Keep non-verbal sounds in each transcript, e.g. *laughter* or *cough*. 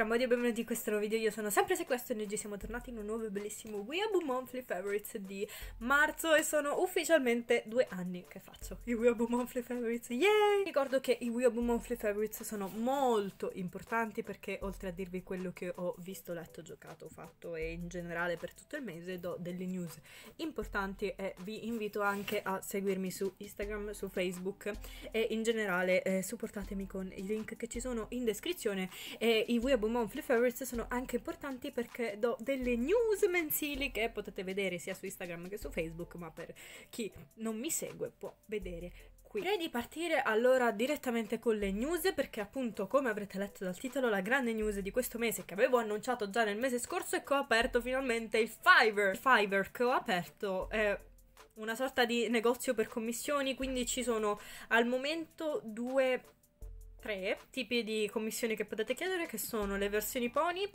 stramodi e benvenuti in questo nuovo video, io sono sempre Sequestro e oggi siamo tornati in un nuovo e bellissimo Weeaboo Monthly Favorites di marzo e sono ufficialmente due anni che faccio i Weeaboo Monthly Favorites, yay! Ricordo che i Weeaboo Monthly Favorites sono molto importanti perché oltre a dirvi quello che ho visto, letto, giocato, fatto e in generale per tutto il mese do delle news importanti e vi invito anche a seguirmi su Instagram, su Facebook e in generale eh, supportatemi con i link che ci sono in descrizione e i Weeaboo Monthly Favorites sono anche importanti perché do delle news mensili che potete vedere sia su Instagram che su Facebook, ma per chi non mi segue può vedere qui. Direi di partire allora direttamente con le news perché appunto come avrete letto dal titolo la grande news di questo mese che avevo annunciato già nel mese scorso è che ho aperto finalmente il Fiverr. Fiverr che ho aperto è una sorta di negozio per commissioni, quindi ci sono al momento due tre tipi di commissioni che potete chiedere che sono le versioni pony,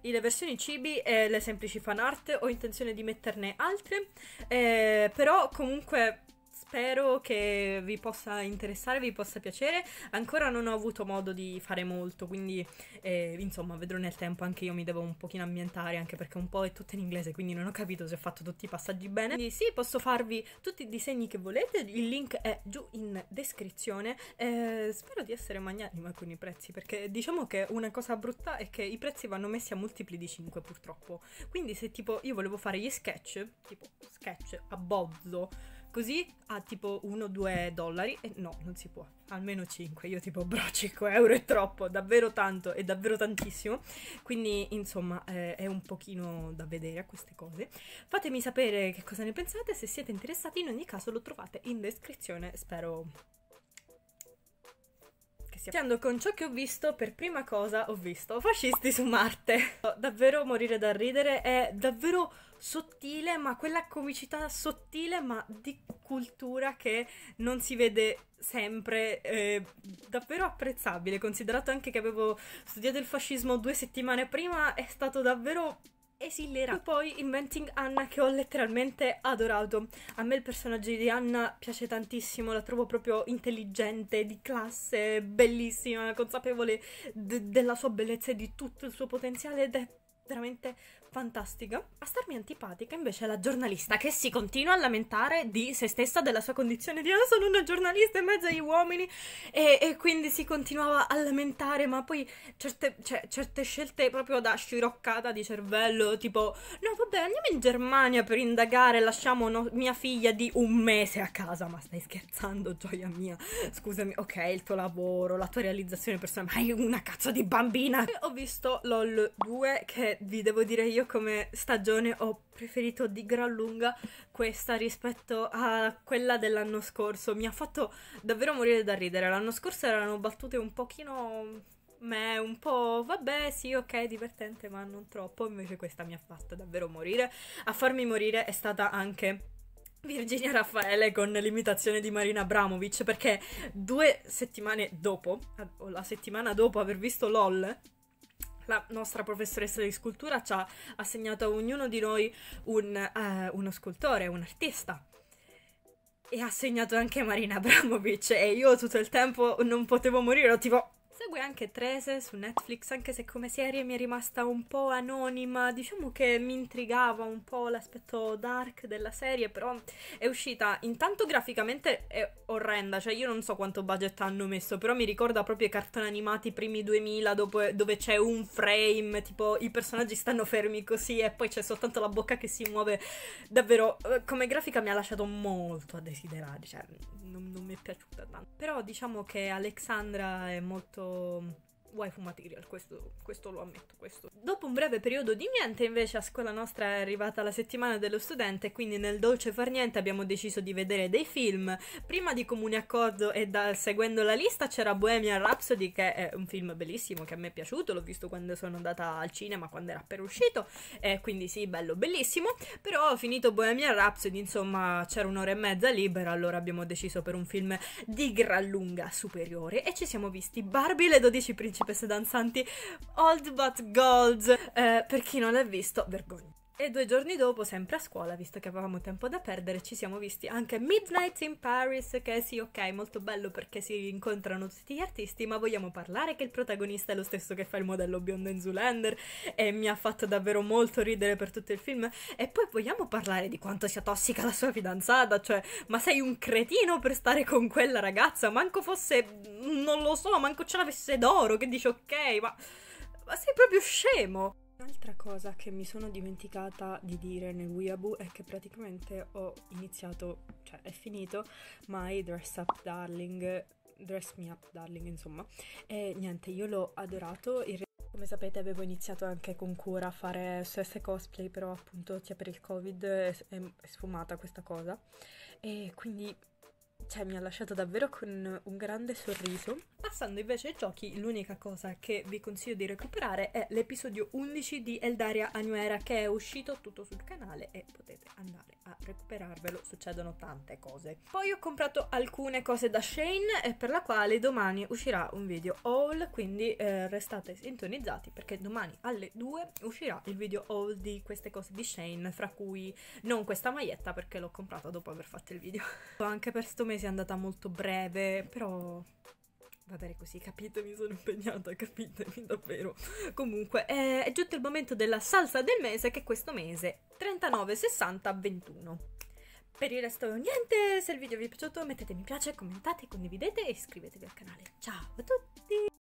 le versioni cibi e le semplici fan art. Ho intenzione di metterne altre, eh, però comunque spero che vi possa interessare, vi possa piacere. Ancora non ho avuto modo di fare molto, quindi eh, insomma vedrò nel tempo, anche io mi devo un pochino ambientare, anche perché un po' è tutto in inglese, quindi non ho capito se ho fatto tutti i passaggi bene. Quindi sì, posso farvi tutti i disegni che volete, il link è giù in descrizione. Eh, spero di essere magnanima con i prezzi, perché diciamo che una cosa brutta è che i prezzi vanno messi a multipli di 5 purtroppo. Quindi se tipo io volevo fare gli sketch, tipo sketch a bozzo, così a tipo 1-2 dollari e no, non si può, almeno 5, io tipo bro 5 euro è troppo, davvero tanto, è davvero tantissimo, quindi insomma eh, è un pochino da vedere a queste cose. Fatemi sapere che cosa ne pensate, se siete interessati in ogni caso lo trovate in descrizione, spero Iniziando con ciò che ho visto, per prima cosa ho visto Fascisti su Marte. *laughs* Davvero morire da ridere, è davvero sottile, ma quella comicità sottile, ma di cultura che non si vede sempre, eh, davvero apprezzabile, considerato anche che avevo studiato il fascismo due settimane prima, è stato davvero esillerante. Poi Inventing Anna che ho letteralmente adorato. A me il personaggio di Anna piace tantissimo, la trovo proprio intelligente, di classe, bellissima, consapevole della sua bellezza e di tutto il suo potenziale ed è veramente fantastica. A starmi antipatica invece è la giornalista che si continua a lamentare di se stessa, della sua condizione di ah, sono una giornalista in mezzo agli uomini e, e quindi si continuava a lamentare, ma poi certe, cioè, certe scelte proprio da sciroccata di cervello, tipo no vabbè andiamo in Germania per indagare, lasciamo no, mia figlia di un mese a casa, ma stai scherzando gioia mia, scusami, ok il tuo lavoro, la tua realizzazione personale, ma hai una cazzo di bambina. E ho visto LOL 2 che vi devo dire io come stagione ho preferito di gran lunga questa rispetto a quella dell'anno scorso. Mi ha fatto davvero morire da ridere. L'anno scorso erano battute un pochino me, un po' vabbè, sì, ok, divertente, ma non troppo. Invece questa mi ha fatto davvero morire. A farmi morire è stata anche Virginia Raffaele con l'imitazione di Marina Abramovic perché due settimane dopo, o la settimana dopo aver visto LOL, la nostra professoressa di scultura ci ha assegnato a ognuno di noi un, uh, uno scultore, un artista. E ha assegnato anche Marina Abramovic e io tutto il tempo non potevo morire, ero tipo Segue anche Trese su Netflix, anche se come serie mi è rimasta un po' anonima. Diciamo che mi intrigava un po' l'aspetto dark della serie, però è uscita intanto graficamente è orrenda, cioè io non so quanto budget hanno messo, però mi ricorda proprio i cartoni animati primi 2000 dopo, dove c'è un frame, tipo i personaggi stanno fermi così e poi c'è soltanto la bocca che si muove. Davvero, eh, come grafica mi ha lasciato molto a desiderare, cioè non, non mi è piaciuta tanto. Però diciamo che Alexandra è molto um, waifu material, questo, questo, lo ammetto. Questo. Dopo un breve periodo di niente, invece, a scuola nostra è arrivata la settimana dello studente, quindi nel dolce far niente abbiamo deciso di vedere dei film. Prima di comune accordo e da, seguendo la lista c'era Bohemian Rhapsody, che è un film bellissimo che a me è piaciuto, l'ho visto quando sono andata al cinema, quando era appena uscito, e quindi sì, bello, bellissimo. Però ho finito Bohemian Rhapsody, insomma, c'era un'ora e mezza libera, allora abbiamo deciso per un film di gran lunga superiore e ci siamo visti Barbie le 12 principesse danzanti Old But Gold. Eh, per chi non l'ha visto, vergogna. E due giorni dopo, sempre a scuola, visto che avevamo tempo da perdere, ci siamo visti anche Midnight in Paris, che sì, ok, molto bello perché si incontrano tutti gli artisti, ma vogliamo parlare che il protagonista è lo stesso che fa il modello biondo in Zoolander e mi ha fatto davvero molto ridere per tutto il film. E poi vogliamo parlare di quanto sia tossica la sua fidanzata, cioè, ma sei un cretino per stare con quella ragazza, manco fosse, non lo so, manco ce l'avesse d'oro, che dici ok, ma, ma sei proprio scemo. Un'altra cosa che mi sono dimenticata di dire nel Weeaboo è che praticamente ho iniziato, cioè è finito My Dress Up Darling, Dress Me Up Darling insomma, e niente, io l'ho adorato, in come sapete avevo iniziato anche con cura a fare SS cosplay, però appunto sia per il covid è, è sfumata questa cosa. E quindi cioè mi ha lasciato davvero con un grande sorriso. Passando invece ai giochi, l'unica cosa che vi consiglio di recuperare è l'episodio 11 di Eldaria Anuera che è uscito tutto sul canale e potete andare a recuperarvelo, succedono tante cose. Poi ho comprato alcune cose da Shane e per la quale domani uscirà un video haul, quindi eh, restate sintonizzati perché domani alle 2 uscirà il video haul di queste cose di Shane, fra cui non questa maglietta perché l'ho comprata dopo aver fatto il video. *laughs* Anche per sto mese è andata molto breve, però va bene così, capite? Mi sono impegnata, capitemi davvero. Comunque, è, è giunto il momento della salsa del mese, che questo mese 39, 60, 21. Per il resto niente, se il video vi è piaciuto mettete mi piace, commentate, condividete e iscrivetevi al canale. Ciao a tutti!